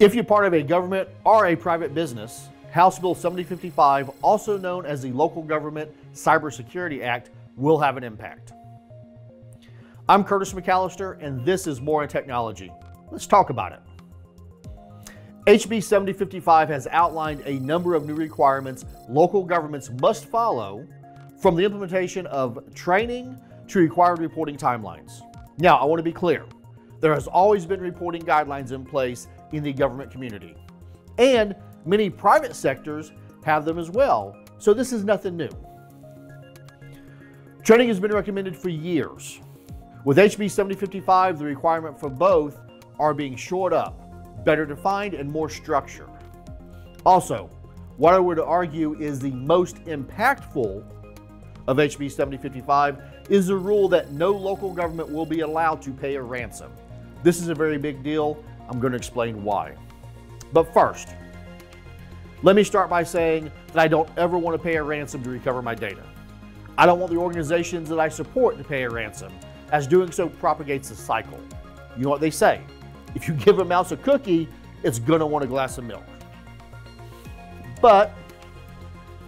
If you're part of a government or a private business, House Bill 7055, also known as the Local Government Cybersecurity Act, will have an impact. I'm Curtis McCallister, and this is Moore on Technology. Let's talk about it. HB 7055 has outlined a number of new requirements local governments must follow from the implementation of training to required reporting timelines. Now, I want to be clear. There has always been reporting guidelines in place in the government community. And many private sectors have them as well. So this is nothing new. Training has been recommended for years. With HB 7055, the requirement for both are being shored up better defined and more structured. Also, what I would argue is the most impactful of HB 7055 is the rule that no local government will be allowed to pay a ransom. This is a very big deal. I'm going to explain why. But first, let me start by saying that I don't ever want to pay a ransom to recover my data. I don't want the organizations that I support to pay a ransom, as doing so propagates a cycle. You know what they say if you give a mouse a cookie, it's going to want a glass of milk. But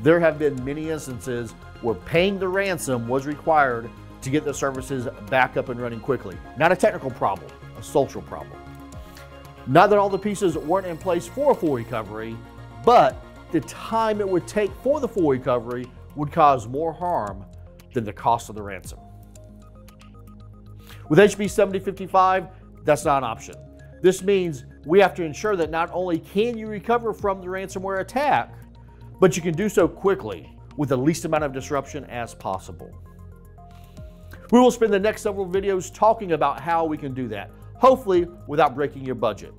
there have been many instances where paying the ransom was required to get the services back up and running quickly. Not a technical problem, a social problem. Not that all the pieces weren't in place for a full recovery, but the time it would take for the full recovery would cause more harm than the cost of the ransom. With HB 7055, that's not an option. This means we have to ensure that not only can you recover from the ransomware attack, but you can do so quickly with the least amount of disruption as possible. We will spend the next several videos talking about how we can do that, hopefully without breaking your budget.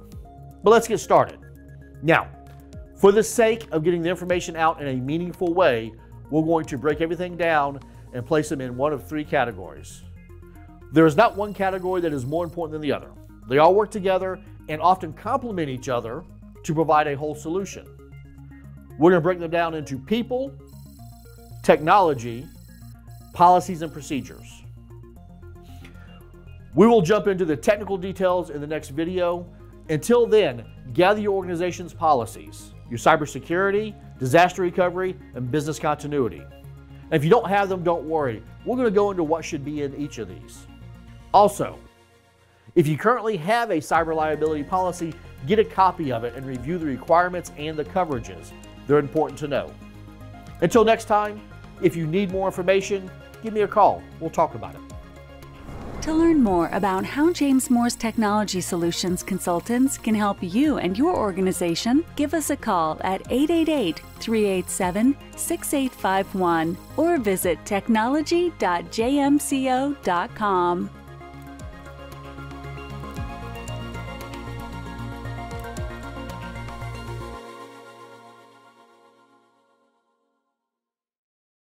But let's get started. Now, for the sake of getting the information out in a meaningful way, we're going to break everything down and place them in one of three categories. There is not one category that is more important than the other. They all work together and often complement each other to provide a whole solution. We're going to break them down into people, technology, policies, and procedures. We will jump into the technical details in the next video. Until then, gather your organization's policies, your cybersecurity, disaster recovery, and business continuity. And if you don't have them, don't worry. We're going to go into what should be in each of these. Also, if you currently have a cyber liability policy, get a copy of it and review the requirements and the coverages. They're important to know. Until next time, if you need more information, give me a call. We'll talk about it. To learn more about how James Moore's Technology Solutions consultants can help you and your organization, give us a call at 888 387 6851 or visit technology.jmco.com.